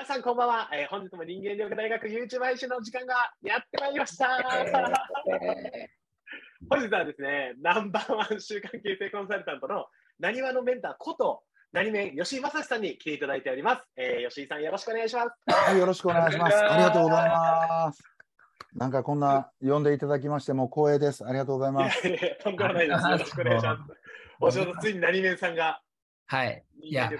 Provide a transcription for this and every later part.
皆さんこんばんは、えー本日も人間力大学 YouTube 配信の時間がやってまいりました。本日はですね、ナンバーワン週間形成コンサルタントのなにわのメンターこと、なにめん吉井正史さんに来ていただいております。えー吉井さんよろしくお願いします。はい、よろしくお願いします。ありがとうございます。なんかこんな呼んでいただきましても光栄です。ありがとうございます。いやいやとんでもないです。よろしくお願いします。お仕事ついになにめんさんがはい。いや。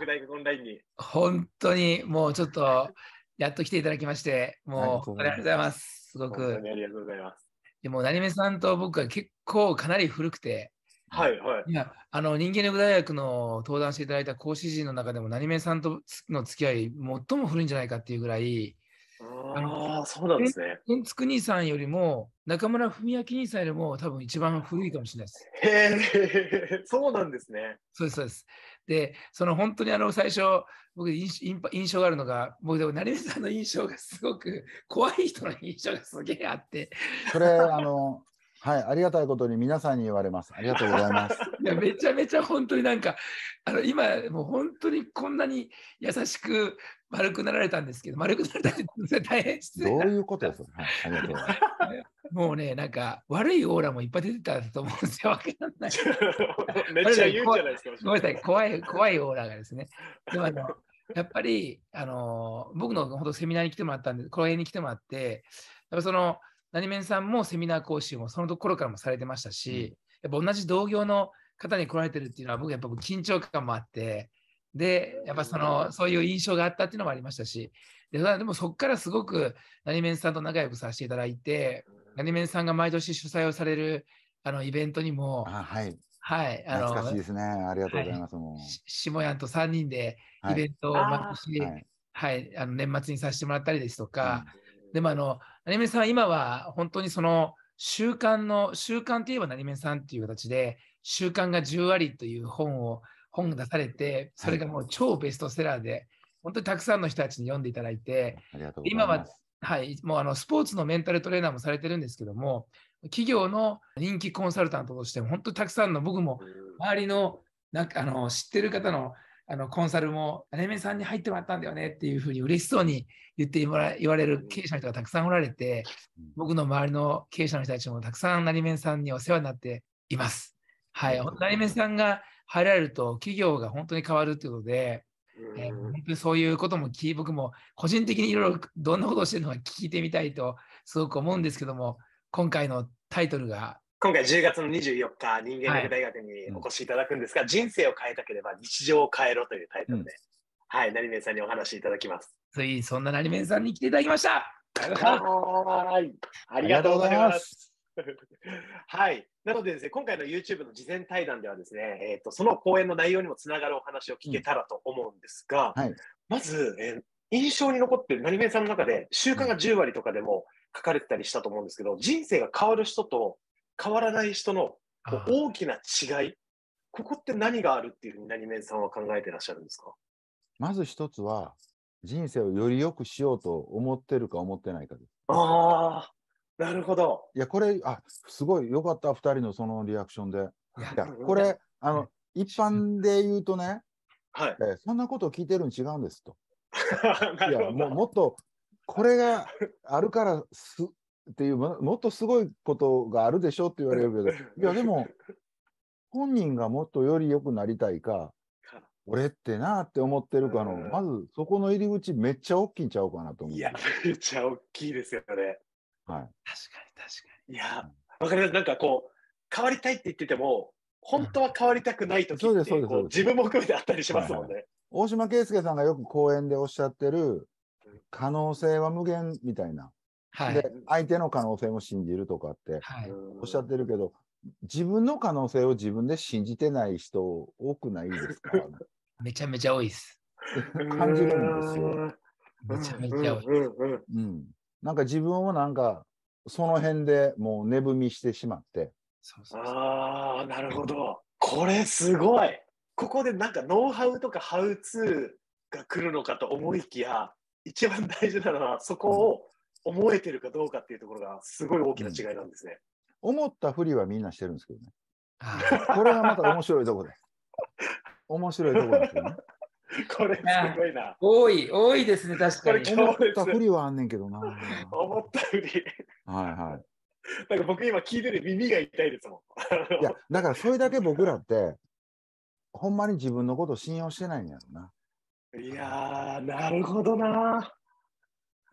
本当にもうちょっと、やっと来ていただきまして、もう、あありがとうございますす。すご本当く。にありがとうございます。でも、成目さんと僕は結構かなり古くて、はいはい。いや、あの、人間力大学の登壇していただいた講師陣の中でも、成目さんとの付き合い、最も古いんじゃないかっていうぐらい、ああ、そうなんですね。天竺兄さんよりも、中村文明兄さんよりも、多分一番古いかもしれないです。へえ、そうなんですね。そうです、そうです。で、その本当にあの最初、僕印象があるのが、僕でも成目さんの印象がすごく怖い人の印象がすげえあって、それ、あの、はい、ありがたいことに皆さんに言われます。ありがとうございます。いやめちゃめちゃ本当になんか、あの今、もう本当にこんなに優しく丸くなられたんですけど、丸くなられたって大変失礼などういうことですか、はい、ありがとうございます。もうね、なんか悪いオーラもいっぱい出てたと思うんですよ。わかんない。めっちゃ言うんじゃないですか。ごめんなさい、怖い、怖いオーラがですね。でもあの、やっぱり、あの、僕の本当セミナーに来てもらったんで、講演に来てもらって、やっぱその、何面さんもセミナー講師もその頃からもされてましたし、やっぱ同じ同業の方に来られてるっていうのは、僕やっぱ緊張感もあって、で、やっぱその、そういう印象があったっていうのもありましたし、ででもそこからすごく何面さんと仲良くさせていただいて、何面さんが毎年主催をされるあのイベントにも、あ、はい、はい、あの懐かしいですね。ありがとうございます。もし下やんと3人でう。はい、イベントをはい毎年、はい、はい、あの年末にさせてもらったりですとか、でもあの、アニメさん、今は本当にその習慣の、習慣といえばアニメさんっていう形で、習慣が10割という本を、本を出されて、それがもう超ベストセラーで、本当にたくさんの人たちに読んでいただいて、ありがとうござい今は。はい、もうあのスポーツのメンタルトレーナーもされてるんですけども、企業の人気コンサルタントとしても、本当にたくさんの僕も周りのなんかあの知ってる方のあのコンサルも、アニメさんに入ってもらったんだよねっていうふうに嬉しそうに言ってもら言われる経営者の人がたくさんおられて、僕の周りの経営者の人たちもたくさん成面さんにお世話になっています。はい、成面さんが入られると企業が本当に変わるということで、えー本当にそういうことも聞い僕も個人的にいろいろどんなことをしてるのか聞いてみたいとすごく思うんですけども、今回のタイトルが、今回10月の24日、人間力大学にお越しいただくんですが、人生を変えたければ日常を変えろというタイトルで、はい、成明さんにお話しいただきます。ついそんな成面さんに来ていただきました。はい、ありがとうございます。はい。なのでですね、今回の YouTube の事前対談ではですね、えっ、と、その講演の内容にもつながるお話を聞けたらと思うんですが、はいまず、えー印象に残っている成明さんの中で、習慣が10割とかでも書かれてたりしたと思うんですけど、人生が変わる人と変わらない人の大きな違い、ここって何があるっていうふうに成明さんは考えてらっしゃるんですか？まず一つは、人生をより良くしようと思ってるか思ってないかです。ああ、なるほど。いや、これ、あ、すごい良かった、二人のそのリアクションで。いやこれ、あの、一般で言うとね、はい。えーそんなことを聞いてるに違うんですと。ないるや、もうもっと、これがあるからすっていうも、もっとすごいことがあるでしょって言われるけど、いや、でも、本人がもっとより良くなりたいか、俺ってなって思ってるかの、うんまずそこの入り口めっちゃ大きいんちゃうかなと思う。いや、めっちゃ大きいですよね。はい。確かに確かいや、わかります。なんかこう、変わりたいって言ってても、本当は変わりたくない時そうってこうそう自分も含めてあったりしますもんね。大島圭介さんがよく講演でおっしゃってる、可能性は無限みたいな。に。はい。で、相手の可能性も信じるとかってはい。おっしゃってるけど、自分の可能性を自分で信じてない人多くないですか？めちゃめちゃ多いです。感じるんですよ。めちゃめちゃ多い。うん。なんか自分をなんか、その辺でもう値踏みしてしまって、そうそうそうああ、なるほど。これすごい。ここでなんかノウハウとかハウツーが来るのかと思いきや、一番大事なのはそこを思えてるかどうかっていうところがすごい大きな違いなんですね。思ったふりはみんなしてるんですけどね。これがまた面白いところで。面白いところですよね。これすごいな。多い、多いですね、確かに。思ったふりはあんねんけどな。はい思ったより。はなんか僕今聞いてる耳が痛いですもん。い。いや、だからそれだけ僕らって、ほんまに自分のこと信用してないんやろな。いやー、なるほどな。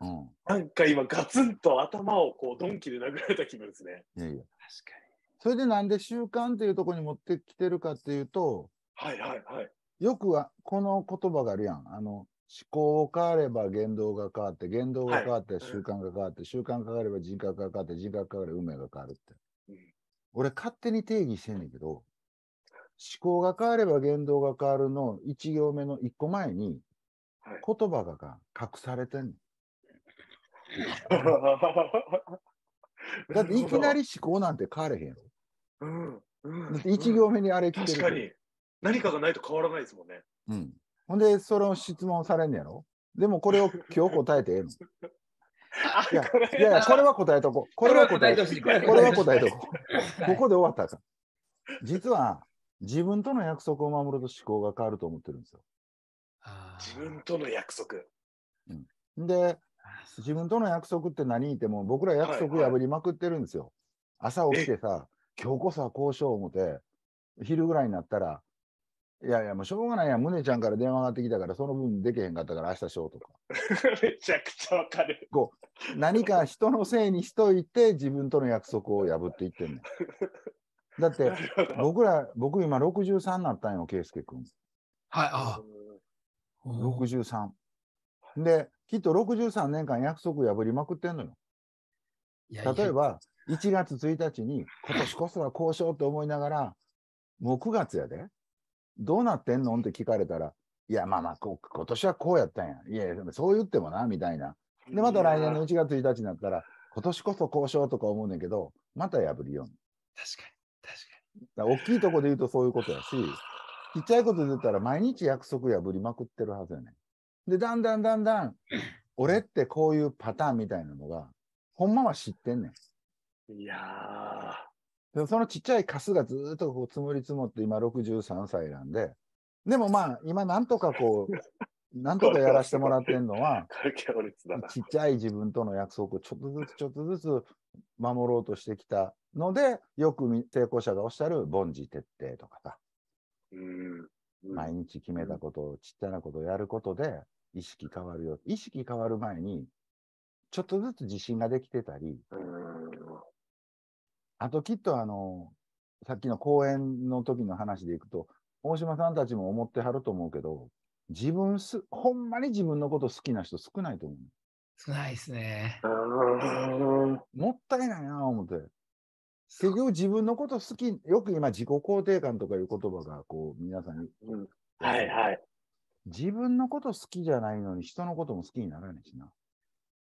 うん。なんか今ガツンと頭をこうドンキで殴られた気分ですね。いやいや。確かそれでなんで習慣っていうところに持ってきてるかっていうと、はいはいはい。よくはこの言葉があるやん。あの、思考が変われば言動が変わって、言動が変わって習慣が変わって、習慣が変われば人格が変わって、人格が変われば運命が変わるって。うん俺勝手に定義してんねんけど、思考が変われば言動が変わるの1行目の1個前にはい言葉が隠されてんねん。だっていきなり思考なんて変われへんやろ。うんうんだって1行目にあれ来てる確かに。何かがないと変わらないですもんね。うん。ほんで、それを質問されんねやろ？でもこれを 今日答えてええの？いやいやいや、これは答えとこう。これは答えとこう。これは答えとこう。はいここで終わったかん。実は、自分との約束を守ると思考が変わると思ってるんですよ。自分との約束。で、自分との約束って何言っても、僕ら約束破りまくってるんですよ。朝起きてさ、今日こそはこうしよう思って、昼ぐらいになったら、いやいや、もうしょうがないやん、胸ちゃんから電話がかってきたから、その分できへんかったから明日しようとか。めちゃくちゃわかる。何か人のせいにしといて、自分との約束を破っていってんねん。だって。僕ら、僕今63になったんよ、圭介君。はい、あー63。で、きっと63年間約束破りまくってんのよ。いやいや例えば、1月1日に、今年こそはこうしようって思いながら、もう9月やで。どうなってんの？って聞かれたら、いや、まあまあ、こ今年はこうやったんや。いやいや、そう言ってもな、みたいな。で、また来年の1月1日になったら、今年こそこうしようとか思うねんけど、また破りよん。確かに、確かだから大きいとこで言うとそういうことやし、ちっちゃいことで言ったら毎日約束破りまくってるはずやねん。で、だんだんだんだん、俺ってこういうパターンみたいなのが、ほんまは知ってんねん。いやそのちっちゃいカスがずーっとこう積もり積もって今63歳なんで、でもまあ今なんとかこう、なんとかやらせてもらってんのは。ちっちゃい自分との約束をちょっとずつちょっとずつ守ろうとしてきたので、よくみ成功者がおっしゃる凡事徹底とかさ、毎日決めたことをちっちゃなことをやることで意識変わるよ。意識変わる前に、ちょっとずつ自信ができてたり、うんあときっとあの、さっきの講演の時の話でいくと、大島さんたちも思ってはると思うけど、自分す、ほんまに自分のこと好きな人少ないと思う。少ないですね。うんもったいないなぁ思って。結局自分のこと好き、よく今自己肯定感とかいう言葉がこう皆さんに、うんはいはい。自分のこと好きじゃないのに人のことも好きにならないしな。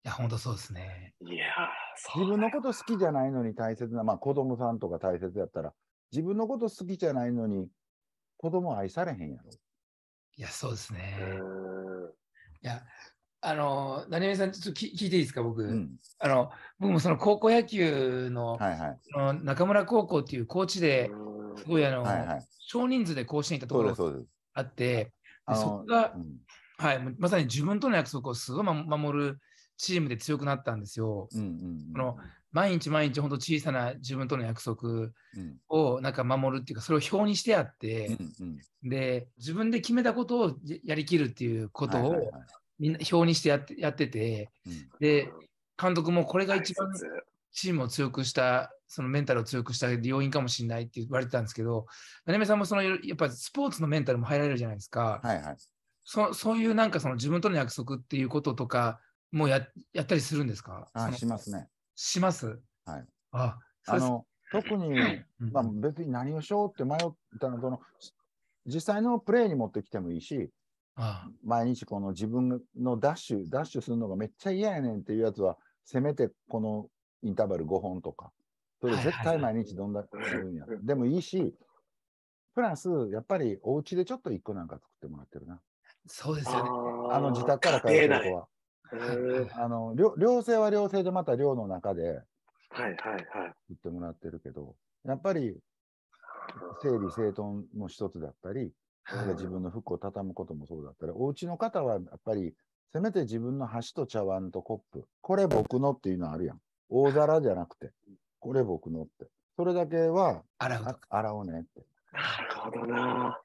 いや、本当そうですね。いや自分のこと好きじゃないのに大切な、まあ子供さんとか大切やったら、自分のこと好きじゃないのに子供愛されへんやろ。いや、そうですね。うんいや、あの、何々さん、ちょっとき聞いていいですか、僕？うん。あの、僕もその高校野球の,、はいはい。その中村高校っていうコーチで、すごいあの、はいはい。少人数で甲子園行ったところ。あって、そこがう、んはい、まさに自分との約束をすごいま守るチームで強くなったんですよ。うんうんうんこの毎日毎日本当小さな自分との約束うんをなんか守るっていうか、それを表にしてあって、うんうんで、自分で決めたことをややりきるっていうことをみんな表にしてやってやってて、うんで、監督もこれが大一番切チームを強くした、そのメンタルを強くした要因かもしれないって言われてたんですけど、成目さんもそのやっぱスポーツのメンタルも入られるじゃないですか。はいはい。そそういうなんかその自分との約束っていうこととかもややったりするんですか？あしますね。します？はい。あ、そあれの、特に、うんまあ、別に何をしようって迷ったのその、実際のプレーに持ってきてもいいし、あ毎日この自分のダッシュ、ダッシュするのがめっちゃ嫌やねんっていうやつは、せめてこのインターバル5本とか、それ絶対毎日どんだけやるんや。でもいいし、プラス、やっぱりお家でちょっと一個なんか作ってもらってるな。そうですよね。あの自宅から通ってる子は。うんあの、寮寮生は寮生でまた寮の中ではいはいはい。作ってもらってるけど、やっぱり整理整頓の一つだったり、自分の服を畳むこともそうだったら、お家の方はやっぱり、せめて自分の箸と茶碗とコップ、これ僕のっていうのあるやん。大皿じゃなくて、これ僕のって。それだけはあ洗う。洗おうねって。なるほどな。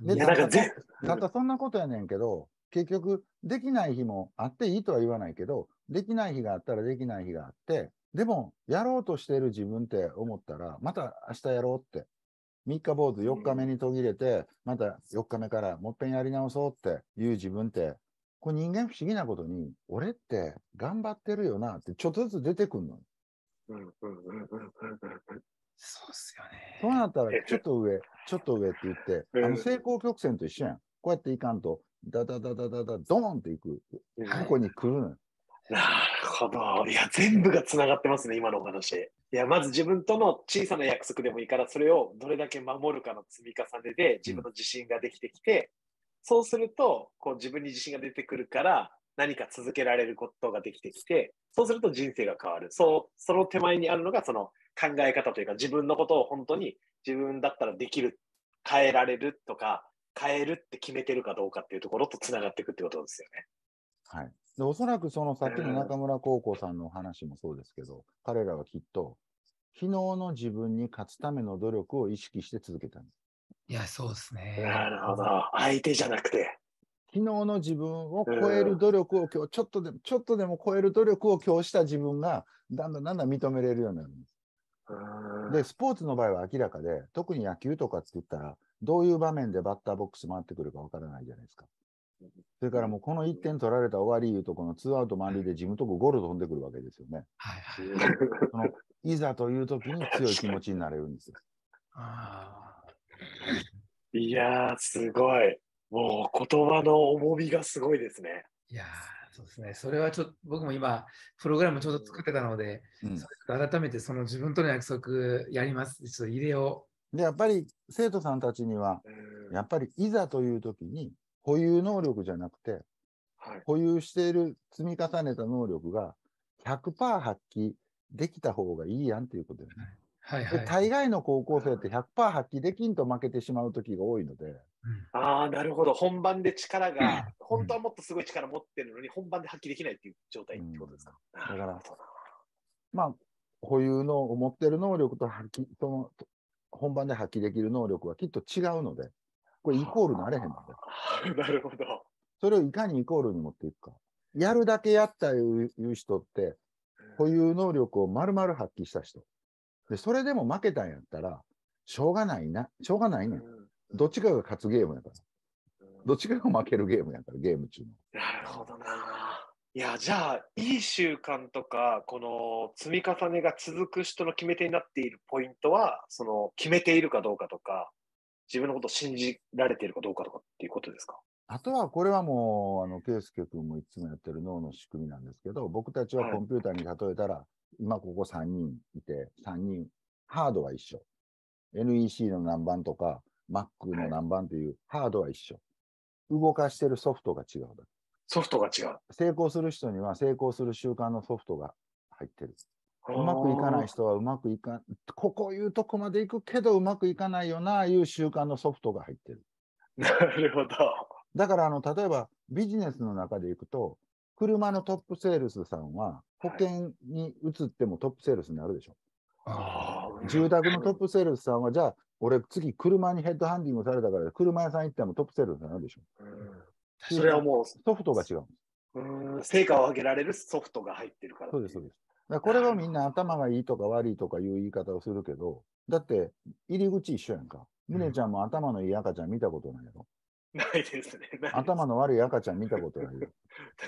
でいや、なんかぜ、たったそんなことやねんけど、結局、できない日もあっていいとは言わないけど、できない日があったらできない日があって、でも、やろうとしてる自分って思ったら、また明日やろうって。3日坊主4日目に途切れて、また4日目からもっぺんやり直そうっていう自分って、これ人間不思議なことに、俺って頑張ってるよなってちょっとずつ出てくるの。うんうんうんうんうんうんそうっすよね。そうなったら、ちょっと上、ちょっと上って言って、あうんの成功曲線と一緒やん。こうやっていかんと、ダダダダダダ、ドーンっていく。うんはいここに来るのよ。なるほど。いや、全部がつながってますね、今のお話。いや、まず自分との小さな約束でもいいから、それをどれだけ守るかの積み重ねで自分の自信ができてきて、そうすると、こう自分に自信が出てくるから、何か続けられることができてきて、そうすると人生が変わる。そう、その手前にあるのが、その考え方というか、自分のことを本当に自分だったらできる、変えられるとか、変えるって決めてるかどうかっていうところとつながっていくってことですよね。はい。で、おそらくそのさっきの中村高校さんの話もそうですけど、彼らはきっと、昨日の自分に勝つための努力を意識して続けたんです。いや、そうですね。なるほど。相手じゃなくて。昨日の自分を超える努力を今日、ちょっとでも、ちょっとでも超える努力を今日した自分が、だんだんだんだん認めれるようになるんです。で、スポーツの場合は明らかで、特に野球とかって言ったら、どういう場面でバッターボックス回ってくるかわからないじゃないですか。それからもうこの1点取られた終わりいうと、このツーアウト満塁で自分とこゴロ飛んでくるわけですよね。はいはい。そのいざという時に強い気持ちになれるんですよ。あいやー、すごい。もう言葉の重みがすごいですね。ーいやー、そうですね。それはちょっと、僕も今、プログラムちょうど作ってたので、うん改めてその自分との約束やります。ちょっと入れよで、やっぱり生徒さんたちには、うんやっぱりいざという時に保有能力じゃなくて、はい。保有している積み重ねた能力が100%発揮できた方がいいやんっていうことですね。う。はいはでい。大概の高校生って100%発揮できんと負けてしまう時が多いので、うんああ、なるほど。本番で力が、うん本当はもっとすごい力持ってるのに、本番で発揮できないっていう状態ってことですか？だからまあ、保有の持ってる能力と発揮、その本番で発揮できる能力はきっと違うので、これイコールなれへんので、なるほど。それをいかにイコールに持っていくか。やるだけやったいういう人って、保有能力を丸々発揮した人。で、それでも負けたんやったら、しょうがないな、しょうがないねん。どっちかが勝つゲームやから。どっちかが負けるゲームやから、ゲーム中の。なるほどな。いや、じゃあ、いい習慣とか、この積み重ねが続く人の決め手になっているポイントは、その、決めているかどうかとか、自分のことを信じられているかどうかとかっていうことですか？あとは、これはもう、あの、圭介君もいつもやってる脳の仕組みなんですけど、僕たちははいコンピューターに例えたら、今ここ3人いて、3人、ハードは一緒。NEC の何番とか、Mac の何番というハードは一緒。動かしてるソフトが違うだけ。ソフトが違う。成功する人には成功する習慣のソフトが入ってる。うまくいかない人はうまくいかん、ここいうとこまで行くけどうまくいかないよな、いう習慣のソフトが入ってる。なるほど。だから、あの、例えばビジネスの中で行くと、車のトップセールスさんは保険に移ってもトップセールスになるでしょ。あー住宅のトップセールスさんは、じゃあ、俺次車にヘッドハンディングされたから、車屋さん行ってもトップセールスになるでしょ。うんそれはもソフトが違う。う、うん成果を上げられるソフトが入ってるから。そうです、そうです。だからこれはみんな頭がいいとか悪いとかいう言い方をするけど、だって入り口一緒やんか。むねちゃんも頭のいい赤ちゃん見たことないやろ。ないですね。す頭の悪い赤ちゃん見たことないよ。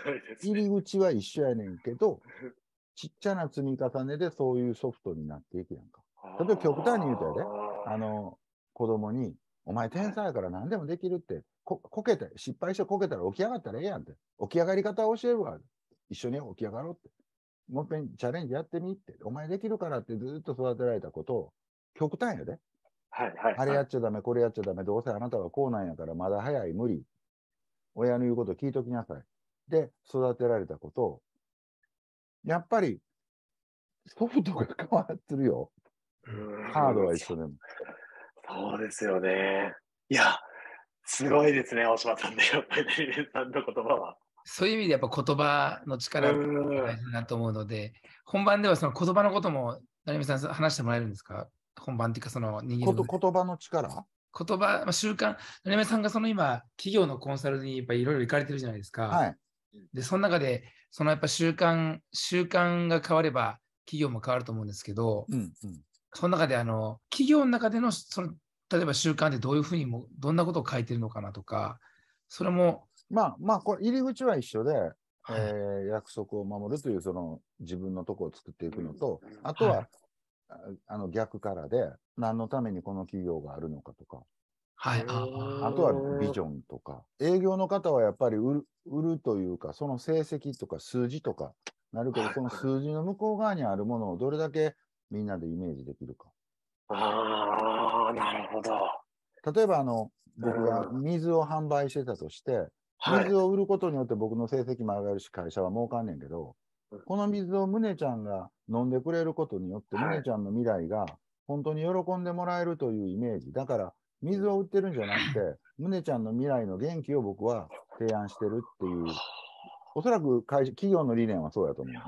ないです入り口は一緒やねんけど、ちっちゃな積み重ねでそういうソフトになっていくやんか。例えば極端に言うとやであの、子供に、お前天才やから何でもできるって、ここけて、失敗してこけたら起き上がったらええやんって。起き上がり方を教えるわ。一緒に起き上がろうって。もう一遍チャレンジやってみって。お前できるからってずっと育てられたことを、極端やで。はいはい。あれやっちゃダメ、これやっちゃダメ、どうせあなたはこうなんやから、まだ早い、無理。親の言うこと聞いときなさい。で、育てられたことを、やっぱり、ソフトが変わってるよ。うんハードは一緒でも。そうですよね。いや、すごいですね、大島さんね。やっぱりさんの言葉は。そういう意味でやっぱ言葉の力がうん大事だと思うので、本番ではその言葉のことも成美さん話してもらえるんですか？本番っていうかその握ること言葉の力？言葉、まあ、習慣、成美さんがその今、企業のコンサルにやっぱりいろいろ行かれてるじゃないですか。はい。で、その中で、そのやっぱ習慣、習慣が変われば企業も変わると思うんですけど、うんうん。その中であの、企業の中でのその、例えば習慣ってどういうふうにも、どんなことを書いてるのかなとか、それも、まあまあ、これ入り口は一緒で、はい。えー約束を守るというその自分のとこを作っていくのと、あとは、はいああの逆からで何のためにこの企業があるのかとか、はい、うんああとはビジョンとか、営業の方はやっぱり売る売るというか、その成績とか数字とかなるけど、はい。その数字の向こう側にあるものをどれだけみんなでイメージできるか。ああ、なるほど。例えばあの、僕が水を販売してたとして、はい水。を売ることによって僕の成績も上がるし、会社は儲かんねんけどうん、この水を宗ちゃんが飲んでくれることによって、はい宗ちゃんの未来が本当に喜んでもらえるというイメージ。だから、水を売ってるんじゃなくて、宗ちゃんの未来の元気を僕は提案してるっていう、おそらく会社企業の理念はそうやと思うね、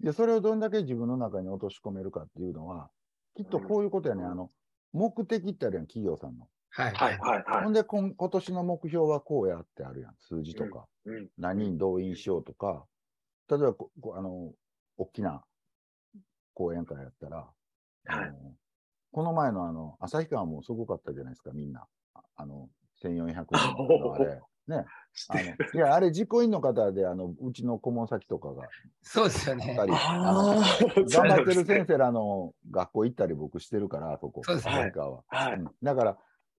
で、それをどんだけ自分の中に落とし込めるかっていうのは、きっとこういうことやね、あの、目的ってあるやん、企業さんの。はい、はい、はい、はい。ほんで今、今年の目標はこうやってあるやん、数字とか。うん。何人動員しようとか、例えばここあの、大きな講演会やったら、あのはい。この前のあの、旭川もすごかったじゃないですか、みんな。ああの、1400人のあれ。ね。あの、いや、あれ、実行委員の方で、あの、うちの顧問先とかが、そうですよね頑張ってる先生。生らの学校行ったり僕してるから、そこ、そうですねは。はい。うんだから、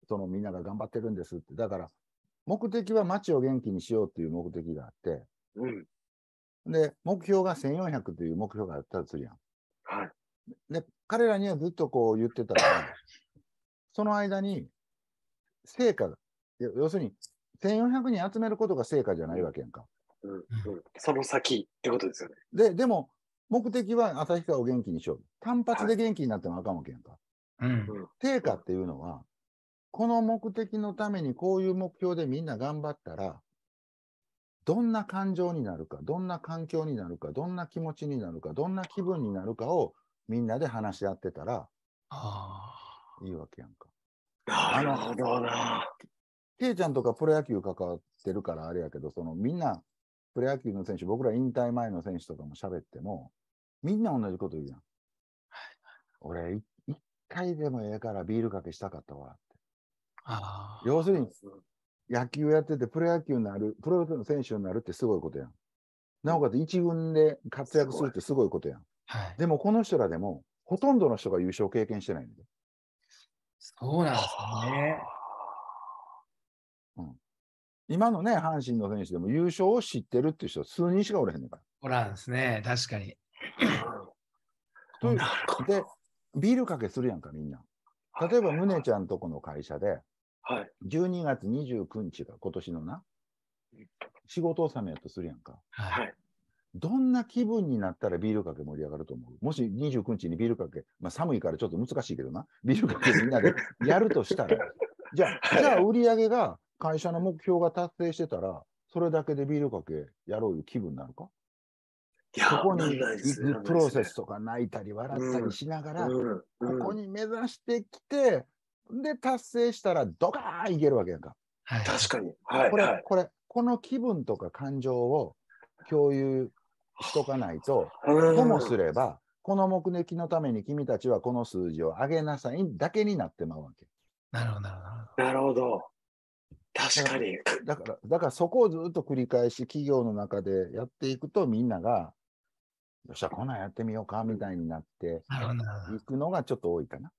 そのみんなが頑張ってるんですって。だから、目的は街を元気にしようっていう目的があって、うん。で、目標が1400という目標があったとするやん。はい。で、彼らにはずっとこう言ってたら、その間に、成果が、要するに、1400人集めることが成果じゃないわけやんか。うん。うん。その先ってことですよね。で、でも、目的は旭川を元気にしよう。単発で元気になってもあかんわけやんか。うん。成果っていうのは、この目的のためにこういう目標でみんな頑張ったら、どんな感情になるか、どんな環境になるか、どんな気持ちになるか、どんな気分になるかをみんなで話し合ってたらあいいわけやんか。なるほどな。ケイちゃんとかプロ野球関わってるからあれやけど、そのみんな、プロ野球の選手、僕ら引退前の選手とかも喋っても、みんな同じこと言うやん。俺、い一回でもええからビールかけしたかったわ。あ。要するに、野球やっててプロ野球になる、プロの選手になるってすごいことやん。なおかつ一軍で活躍するってすごいことやん。はい。でもこの人らでも、ほとんどの人が優勝経験してないんで。そうなんですね。今のね、阪神の選手でも優勝を知ってるっていう人数人しかおれへんねんから。ほらですね。確かに。というなるほど。で、ビールかけするやんか、みんな。例えば、宗ちゃんとこの会社で、はい。12月29日が今年のな、仕事納めやとするやんか。は。はいい。どんな気分になったらビールかけ盛り上がると思う？もし29日にビールかけ、まあ寒いからちょっと難しいけどな、ビールかけみんなでやるとしたら、じゃあ、はいじゃあ売り上げが会社の目標が達成してたら、それだけでビールかけやろういう気分になるか？いやそこにプロセスとか泣いたり笑ったりしながら、ここに目指してきて、で、達成したらドカーンいけるわけやんか。はい。確かに。はい。これ、はい。これ、この気分とか感情を共有しとかないと、うんともすれば、この目的のために君たちはこの数字を上げなさいだけになってまうわけ。なるほど、なるほど。確かに。だから、だからそこをずっと繰り返し企業の中でやっていくとみんなが、よっしゃ、こんなんやってみようかみたいになってい。くのがちょっと多いかな。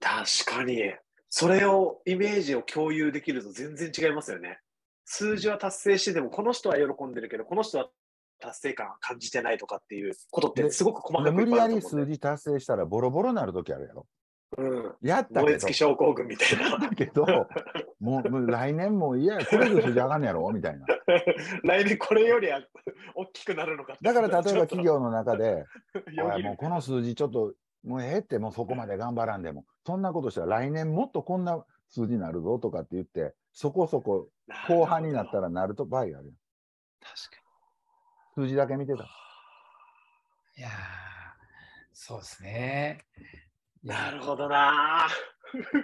確かに。それを、イメージを共有できると全然違いますよね。数字は達成してても、この人は喜んでるけど、この人は達成感感じてないとかっていうことってすごく細でかく無理やり。数字達成したらボロボロになるときあるやろ。うん。やったけど燃え尽き、症候群みたいな。だけど、もうもう来年もいや、これ以上数字上がんねやろみたいな。来年これよりは大きくなるのかだから例えば企業の中で、もうこの数字ちょっと、もうええって、もうそこまで頑張らんでも、そんなことしたら来年もっとこんな数字になるぞとかって言って、そこそこ後半になったらなると場合があるよ。確か数字だけ見てた。に。いやー、そうですね。なるほどな。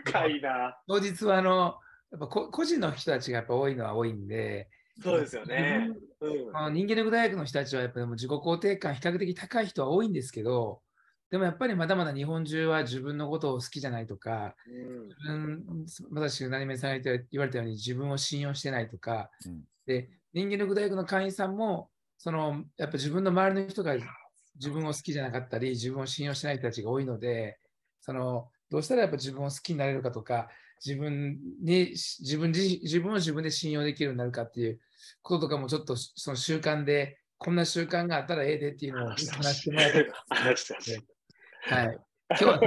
深いな。当日はあの、やっぱこ個人の人たちがやっぱ多いのは多いんで、そうですよね。うんあの人間力大学の人たちはやっぱり自己肯定感比較的高い人は多いんですけど、でもやっぱりまだまだ日本中は自分のことを好きじゃないとか、うん自分私、成目さんが言って言われたように自分を信用してないとか、うんで人間力大学の会員さんもそのやっぱ自分の周りの人が自分を好きじゃなかったり自分を信用してない人たちが多いのでそのどうしたらやっぱ自分を好きになれるかとか自分に自分自自分を自分で信用できるようになるかっていうこととかもちょっとその習慣でこんな習慣があったらええでっていうのを話してもらいたい話してはい、今日は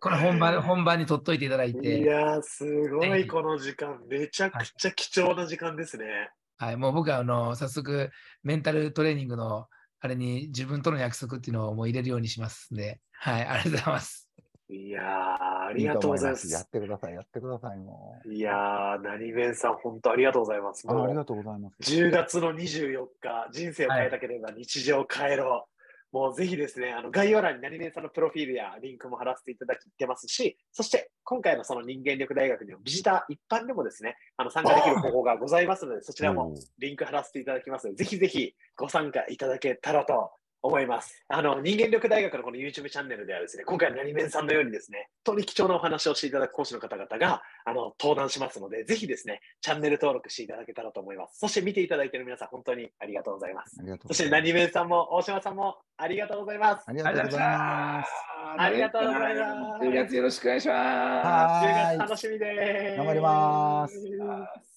この本番 本番に取っといていただいいて、やー、すごいこの時間、めちゃくちゃ貴重な時間ですね。はい、もう僕はあの早速メンタルトレーニングのあれに自分との約束っていうのをもう入れるようにしますんで、はい、ありがとうございます。いやー、ありがとうございます。やってください、やってください、もう。いやー、何弁さん、本当ありがとうございます。もうあありがとうございます。10月の24日、人生を変えたければ日常を変えろ。もうぜひですね、あの概要欄に何弁さんのプロフィールやリンクも貼らせていただきてますし、そして今回のその人間力大学にもビジター一般でもですね、あの参加できる方法がございますので、そちらもリンク貼らせていただきますので、ぜひぜひご参加いただけたらと思います。あの、人間力大学のこの YouTube チャンネルではですね、今回の何面さんのようにですね、本当に貴重なお話をしていただく講師の方々が、あの、登壇しますので、ぜひですね、チャンネル登録していただけたらと思います。そして見ていただいている皆さん、本当にありがとうございます。ありがとうそして、何面さんも、大島さんも、ありがとうございます。ありがとうございます。ありがとうございます10月よろしくお願いします。は10ーい月楽しみです。頑張りますす。